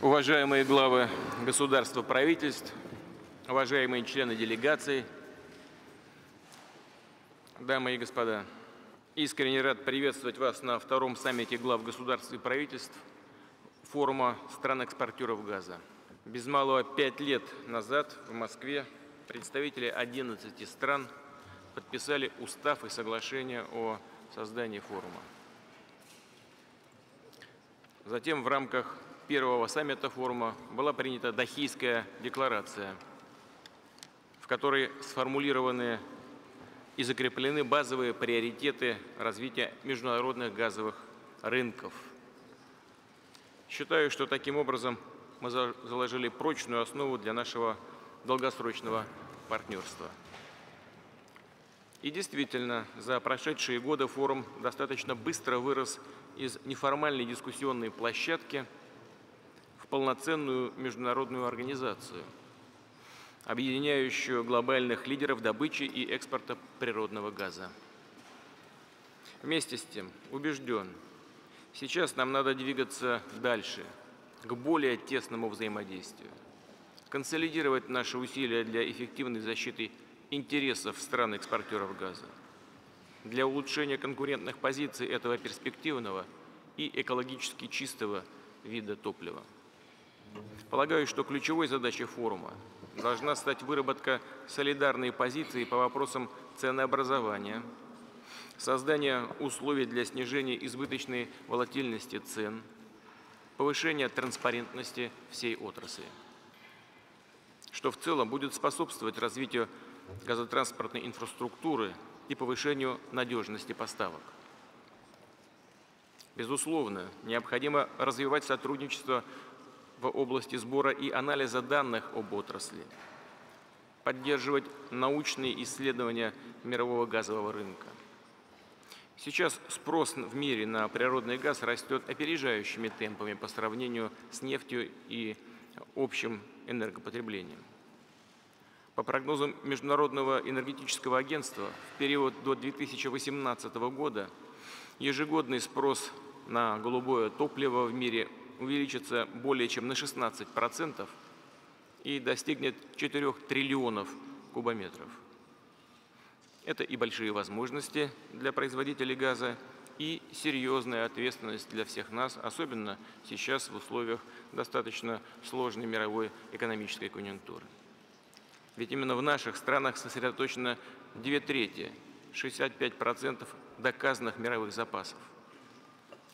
Уважаемые главы государства, правительств, уважаемые члены делегаций, дамы и господа, искренне рад приветствовать вас на втором саммите глав государств и правительств форума стран-экспортеров газа. Без малого пять лет назад в Москве представители 11 стран подписали устав и соглашение о создании форума. Затем в рамках первого саммита форума была принята Дахийская декларация, в которой сформулированы и закреплены базовые приоритеты развития международных газовых рынков. Считаю, что таким образом мы заложили прочную основу для нашего долгосрочного партнерства. И действительно, за прошедшие годы форум достаточно быстро вырос из неформальной дискуссионной площадки – полноценную международную организацию, объединяющую глобальных лидеров добычи и экспорта природного газа. Вместе с тем, убежден, сейчас нам надо двигаться дальше, к более тесному взаимодействию, консолидировать наши усилия для эффективной защиты интересов стран-экспортеров газа, для улучшения конкурентных позиций этого перспективного и экологически чистого вида топлива. Полагаю, что ключевой задачей форума должна стать выработка солидарной позиции по вопросам ценообразования, создание условий для снижения избыточной волатильности цен, повышение транспарентности всей отрасли, что в целом будет способствовать развитию газотранспортной инфраструктуры и повышению надежности поставок. Безусловно, необходимо развивать сотрудничество в области сбора и анализа данных об отрасли, поддерживать научные исследования мирового газового рынка. Сейчас спрос в мире на природный газ растет опережающими темпами по сравнению с нефтью и общим энергопотреблением. По прогнозам Международного энергетического агентства, в период до 2018 года ежегодный спрос на голубое топливо в мире увеличится более чем на 16% и достигнет 4 триллионов кубометров. Это и большие возможности для производителей газа, и серьезная ответственность для всех нас, особенно сейчас в условиях достаточно сложной мировой экономической конъюнктуры. Ведь именно в наших странах сосредоточено две трети, 65% доказанных мировых запасов –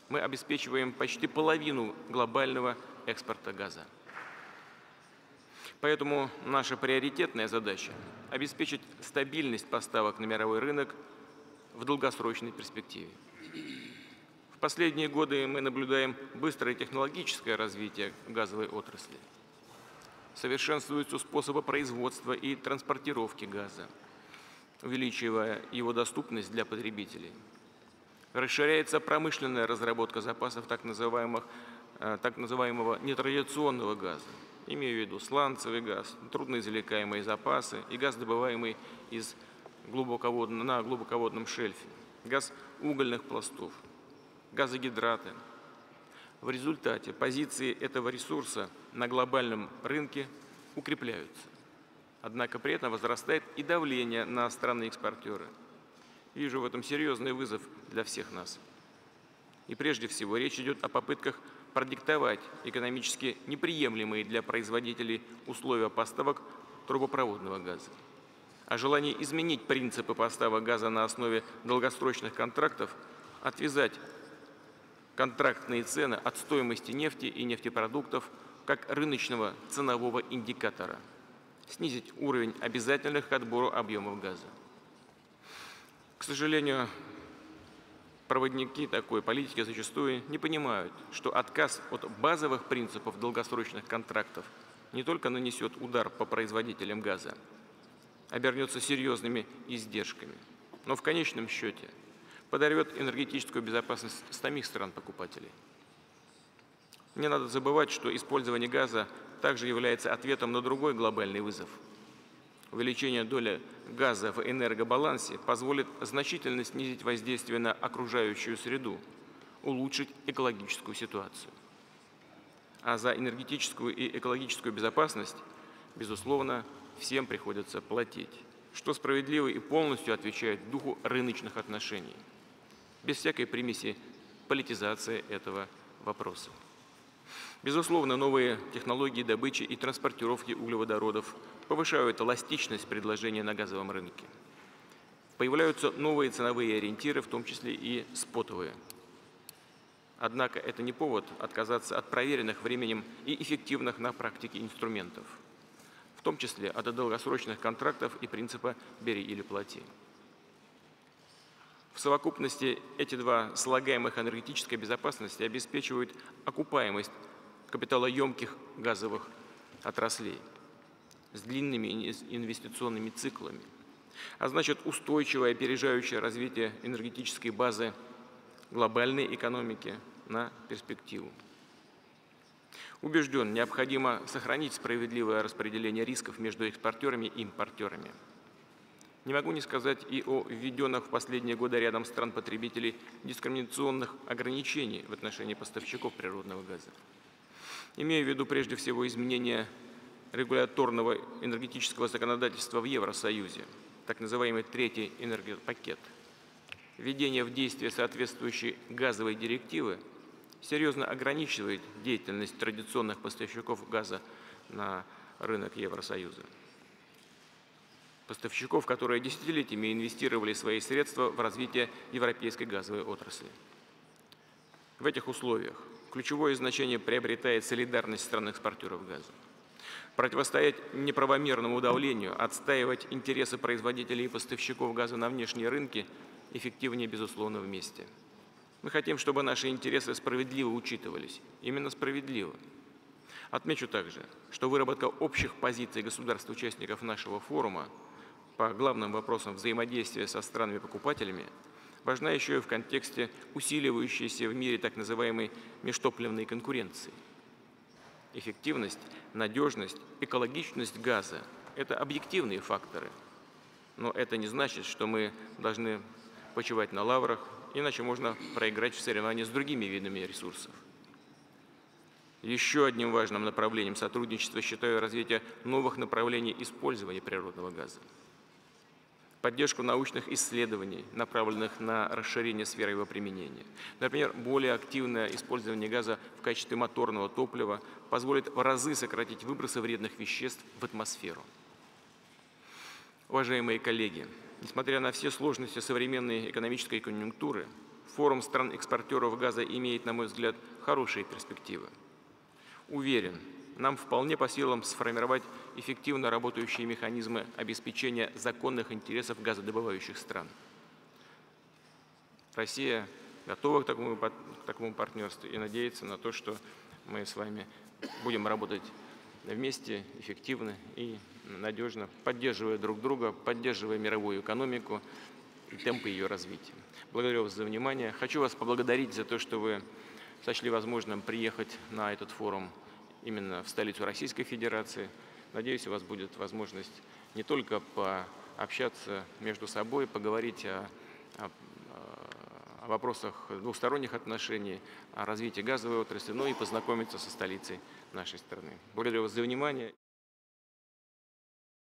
мы обеспечиваем почти половину глобального экспорта газа. Поэтому наша приоритетная задача – обеспечить стабильность поставок на мировой рынок в долгосрочной перспективе. В последние годы мы наблюдаем быстрое технологическое развитие газовой отрасли. Совершенствуются способы производства и транспортировки газа, увеличивая его доступность для потребителей – Расширяется промышленная разработка запасов так, называемых, э, так называемого нетрадиционного газа. Имею в виду сланцевый газ, трудноизвлекаемые запасы и газ, добываемый из глубоководно, на глубоководном шельфе, газ угольных пластов, газогидраты. В результате позиции этого ресурса на глобальном рынке укрепляются. Однако при этом возрастает и давление на страны-экспортеры – Вижу в этом серьезный вызов для всех нас. И прежде всего речь идет о попытках продиктовать экономически неприемлемые для производителей условия поставок трубопроводного газа. О желании изменить принципы поставок газа на основе долгосрочных контрактов, отвязать контрактные цены от стоимости нефти и нефтепродуктов как рыночного ценового индикатора, снизить уровень обязательных к отбору объемов газа. К сожалению, проводники такой политики зачастую не понимают, что отказ от базовых принципов долгосрочных контрактов не только нанесет удар по производителям газа, обернется серьезными издержками, но в конечном счете подорвет энергетическую безопасность самих стран-покупателей. Не надо забывать, что использование газа также является ответом на другой глобальный вызов – увеличение доли газа в энергобалансе позволит значительно снизить воздействие на окружающую среду, улучшить экологическую ситуацию. А за энергетическую и экологическую безопасность, безусловно, всем приходится платить, что справедливо и полностью отвечает духу рыночных отношений, без всякой примеси политизации этого вопроса. Безусловно, новые технологии добычи и транспортировки углеводородов повышают эластичность предложения на газовом рынке. Появляются новые ценовые ориентиры, в том числе и спотовые. Однако это не повод отказаться от проверенных временем и эффективных на практике инструментов, в том числе от долгосрочных контрактов и принципа «бери или плати». В совокупности эти два слагаемых энергетической безопасности обеспечивают окупаемость капиталоемких газовых отраслей с длинными инвестиционными циклами, а значит устойчивое опережающее развитие энергетической базы глобальной экономики на перспективу. Убежден, необходимо сохранить справедливое распределение рисков между экспортерами и импортерами. Не могу не сказать и о введенных в последние годы рядом стран-потребителей дискриминационных ограничений в отношении поставщиков природного газа. Имею в виду прежде всего изменения регуляторного энергетического законодательства в Евросоюзе, так называемый третий энергопакет. Введение в действие соответствующей газовой директивы серьезно ограничивает деятельность традиционных поставщиков газа на рынок Евросоюза. Поставщиков, которые десятилетиями инвестировали свои средства в развитие европейской газовой отрасли. В этих условиях ключевое значение приобретает солидарность стран-экспортеров газа. Противостоять неправомерному давлению, отстаивать интересы производителей и поставщиков газа на внешние рынки эффективнее, безусловно, вместе. Мы хотим, чтобы наши интересы справедливо учитывались. Именно справедливо. Отмечу также, что выработка общих позиций государств-участников нашего форума по главным вопросам взаимодействия со странами-покупателями важна еще и в контексте усиливающейся в мире так называемой межтопливной конкуренции. Эффективность, надежность, экологичность газа – это объективные факторы. Но это не значит, что мы должны почивать на лаврах иначе можно проиграть в соревновании с другими видами ресурсов. Еще одним важным направлением сотрудничества считаю развитие новых направлений использования природного газа. Поддержку научных исследований, направленных на расширение сферы его применения. Например, более активное использование газа в качестве моторного топлива позволит в разы сократить выбросы вредных веществ в атмосферу. Уважаемые коллеги, Несмотря на все сложности современной экономической конъюнктуры, форум стран-экспортеров газа имеет, на мой взгляд, хорошие перспективы. Уверен, нам вполне по силам сформировать эффективно работающие механизмы обеспечения законных интересов газодобывающих стран. Россия готова к такому, к такому партнерству и надеется на то, что мы с вами будем работать вместе эффективно и надежно, поддерживая друг друга, поддерживая мировую экономику и темпы ее развития. Благодарю вас за внимание. Хочу вас поблагодарить за то, что вы сочли возможным приехать на этот форум именно в столицу Российской Федерации. Надеюсь, у вас будет возможность не только пообщаться между собой, поговорить о, о, о вопросах двусторонних отношений, о развитии газовой отрасли, но и познакомиться со столицей нашей страны. Благодарю вас за внимание.